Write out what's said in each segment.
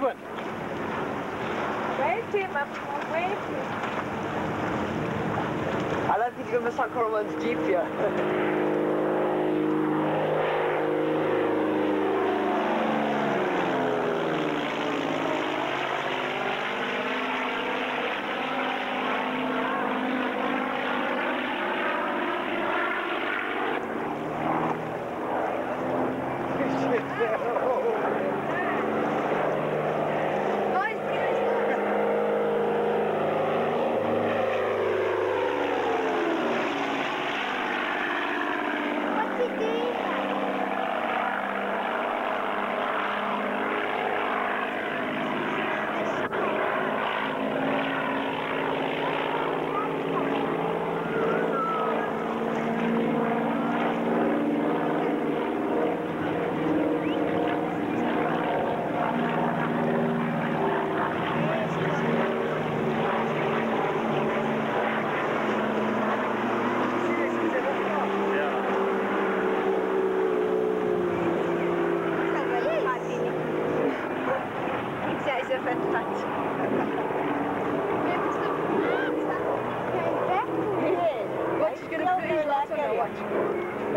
Which one? Wait I'm waiting. I don't think you're gonna suck on one's jeep here. Kiki.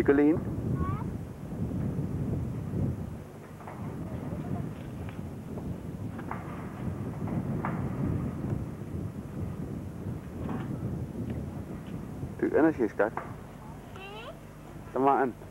Doe Uw energie is Dan maar een.